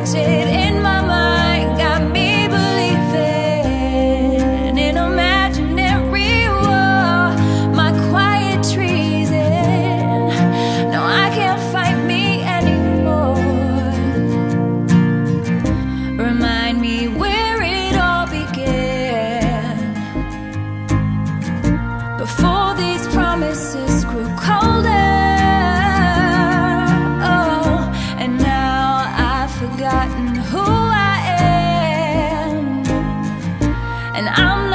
empty. and I'm